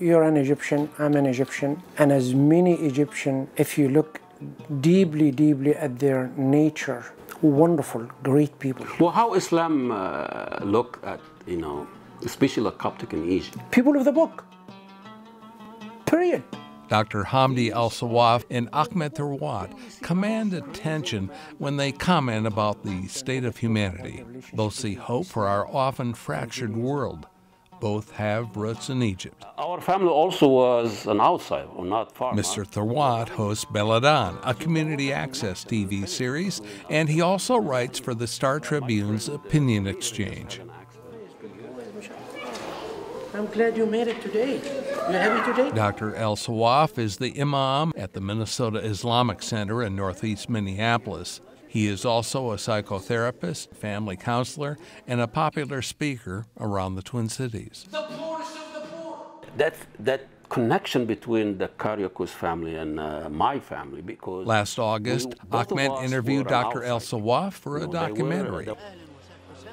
You're an Egyptian, I'm an Egyptian, and as many Egyptian, if you look deeply, deeply at their nature, wonderful, great people. Well, how Islam uh, look at, you know, especially the Coptic in Egypt? People of the book. Period. Dr. Hamdi Al Sawaf and Ahmed Tharwat command attention when they comment about the state of humanity. Both see hope for our often fractured world. Both have roots in Egypt. Our family also was an outsider, or not far. Mr. Tharwat hosts BelAhdan, a community access TV series, and he also writes for the Star Tribune's Opinion Exchange. I'm glad you made it today. You happy today? Dr. El Sawaf is the imam at the Minnesota Islamic Center in northeast Minneapolis. He is also a psychotherapist, family counselor, and a popular speaker around the Twin Cities. The poorest of the poor. That, that connection between the Kyriakos family and uh, my family because last August, we, Ahmed interviewed Dr. El Sawaf for a documentary.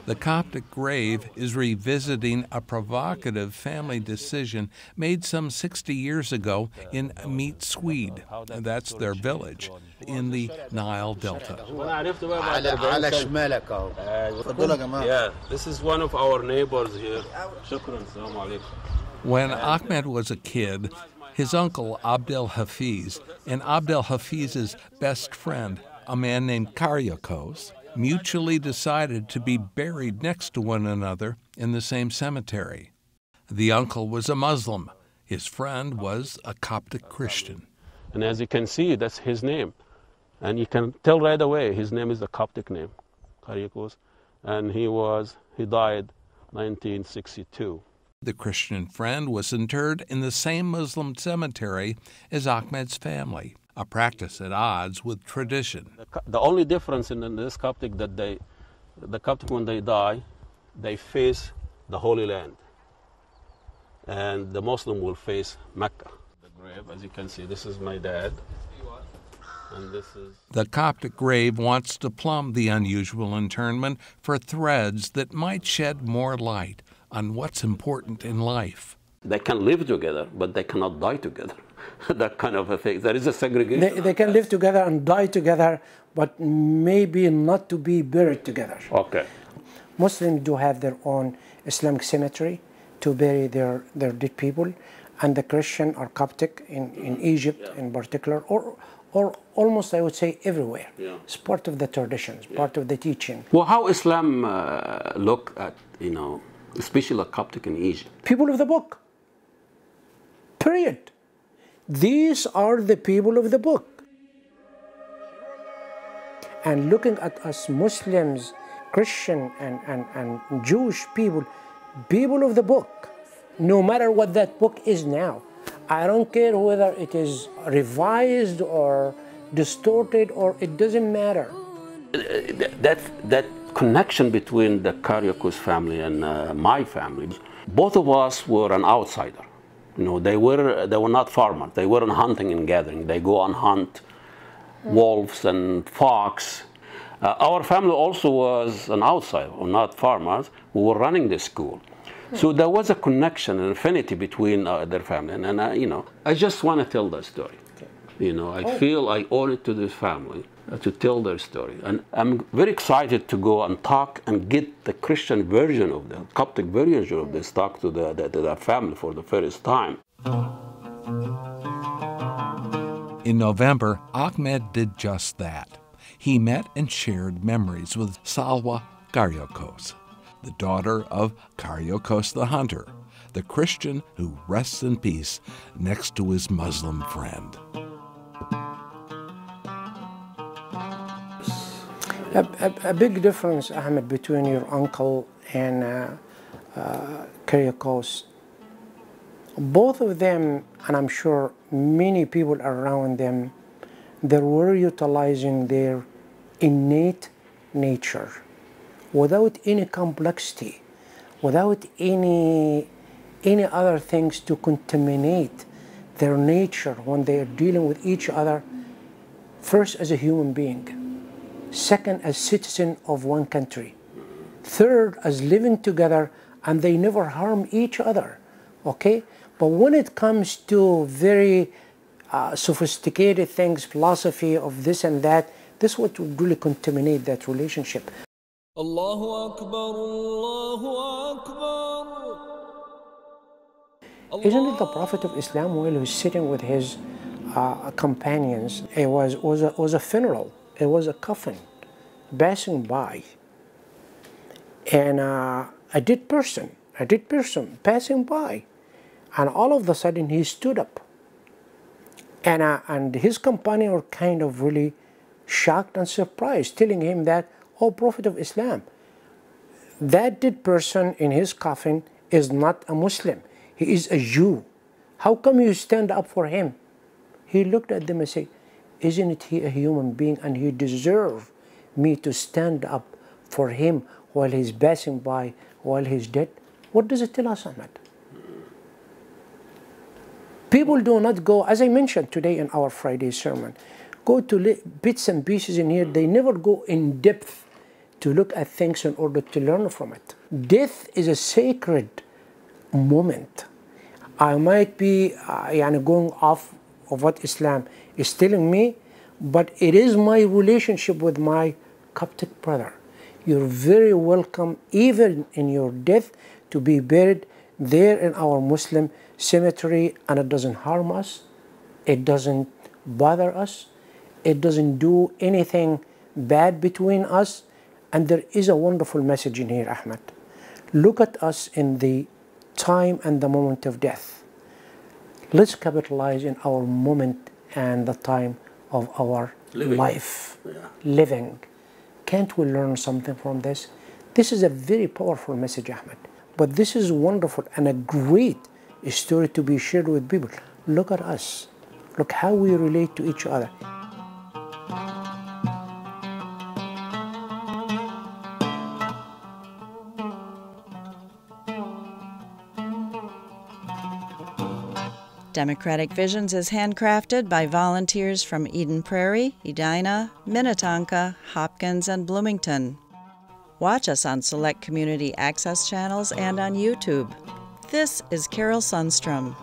The Coptic grave is revisiting a provocative family decision made some 60 years ago in Meet Swede. That's their village in the Nile Delta. Yeah, this is one of our neighbors here. When Ahmed was a kid, his uncle Abdel Hafiz and Abdel Hafiz's best friend, a man named Kyriakos, mutually decided to be buried next to one another in the same cemetery. The uncle was a Muslim, his friend was a Coptic Christian. And as you can see, that's his name. And you can tell right away his name is a Coptic name, Kyriakos. And he was, he died 1962. The Christian friend was interred in the same Muslim cemetery as Ahmed's family a practice at odds with tradition. The, the only difference in, in, this Coptic that they, the Coptic when they die, they face the Holy Land, and the Muslim will face Mecca. The grave, as you can see, this is my dad. And this is the Coptic grave wants to plumb the unusual internment for threads that might shed more light on what's important in life. They can live together, but they cannot die together. that kind of a thing. There is a segregation. They, they, can live together and die together, but maybe not to be buried together. Okay. Muslims do have their own Islamic cemetery to bury their, their dead people, and the Christian or Coptic in, in Egypt yeah. in particular, or or almost I would say everywhere. Yeah. It's part of the traditions, yeah. part of the teaching. Well, how Islam uh, look at you know, especially Coptic in Egypt? People of the book. Period. These are the people of the book. And looking at us Muslims, Christian, and, and, and Jewish people, people of the book, no matter what that book is now, I don't care whether it is revised or distorted or it doesn't matter. That, that connection between the Kyriakos family and uh, my family, both of us were an outsider. You know, they were they were not farmers. They weren't hunting and gathering. They go and hunt wolves and fox. Uh, our family also was an outsider, not farmers, who were running the school. So there was a connection, an affinity between uh, their family, and, and uh, you know, I just want to tell that story. You know, I oh. feel I owe it to this family uh, to tell their story. And I'm very excited to go and talk and get the Christian version of the Coptic version of this talk to the, the, the family for the first time. In November, Ahmed did just that. He met and shared memories with Salwa Kyriakos, the daughter of Kyriakos the hunter, the Christian who rests in peace next to his Muslim friend. A, a, a, big difference, Ahmed, between your uncle and uh, uh. Both of them, and I'm sure many people around them, they were utilizing their innate nature without any complexity, without any, any other things to contaminate their nature when they are dealing with each other, first as a human being Second, as citizen of one country. Third, as living together and they never harm each other. Okay? But when it comes to very uh, sophisticated things, philosophy of this and that, this would really contaminate that relationship. Allahu Akbar, Allahu Akbar. Isn't it the Prophet of Islam while he was sitting with his uh, companions? It was, was, a, was a funeral, it was a coffin passing by. And uh, a dead person, a dead person passing by. And all of a sudden he stood up. And, uh, and his companion were kind of really shocked and surprised, telling him that, oh, Prophet of Islam, that dead person in his coffin is not a Muslim. He is a Jew. How come you stand up for him? He looked at them and said, Isn't he a human being and he deserves me to stand up for him while he's passing by, while he's dead? What does it tell us, Ahmed? People do not go, as I mentioned today in our Friday sermon, go to bits and pieces in here. They never go in depth to look at things in order to learn from it. Death is a sacred moment. I might be uh, going off of what Islam is telling me, but it is my relationship with my Coptic brother. You're very welcome, even in your death, to be buried there in our Muslim cemetery, and it doesn't harm us, it doesn't bother us, it doesn't do anything bad between us, and there is a wonderful message in here, Ahmed. Look at us in the time and the moment of death. Let's capitalize in our moment and the time of our living. life, yeah. living. Can't we learn something from this? This is a very powerful message, Ahmed. But this is wonderful and a great story to be shared with people. Look at us. Look how we relate to each other. Democratic Visions is handcrafted by volunteers from Eden Prairie, Edina, Minnetonka, Hopkins, and Bloomington. Watch us on select community access channels and on YouTube. This is Carol Sundstrom.